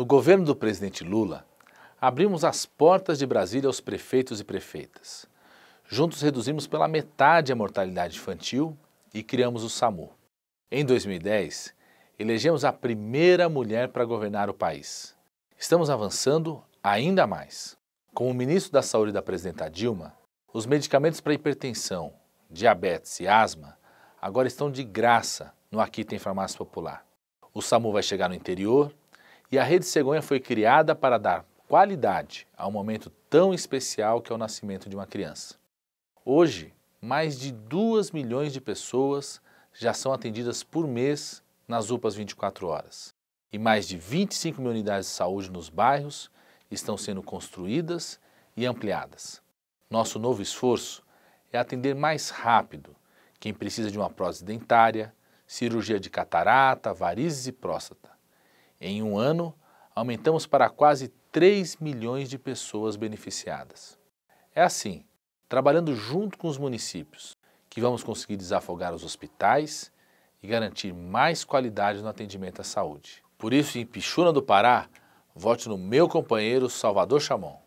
No governo do presidente Lula, abrimos as portas de Brasília aos prefeitos e prefeitas. Juntos reduzimos pela metade a mortalidade infantil e criamos o SAMU. Em 2010, elegemos a primeira mulher para governar o país. Estamos avançando ainda mais. Como ministro da Saúde da presidenta Dilma, os medicamentos para hipertensão, diabetes e asma agora estão de graça no Aqui Tem Farmácia Popular. O SAMU vai chegar no interior e a Rede Cegonha foi criada para dar qualidade a um momento tão especial que é o nascimento de uma criança. Hoje, mais de 2 milhões de pessoas já são atendidas por mês nas UPAs 24 horas. E mais de 25 mil unidades de saúde nos bairros estão sendo construídas e ampliadas. Nosso novo esforço é atender mais rápido quem precisa de uma prótese dentária, cirurgia de catarata, varizes e próstata. Em um ano, aumentamos para quase 3 milhões de pessoas beneficiadas. É assim, trabalhando junto com os municípios, que vamos conseguir desafogar os hospitais e garantir mais qualidade no atendimento à saúde. Por isso, em Pichuna do Pará, vote no meu companheiro Salvador Chamon.